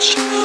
you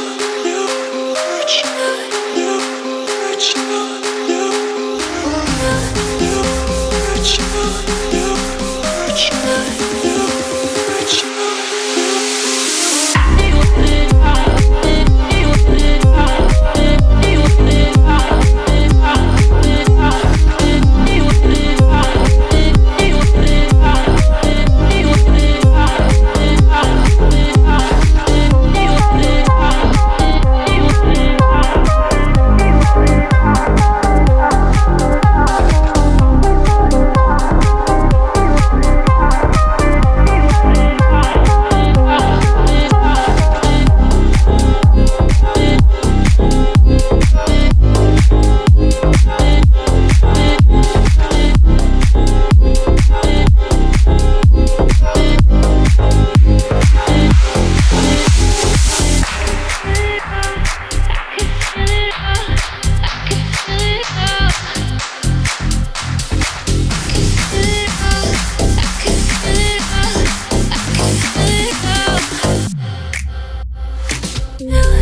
Ooh.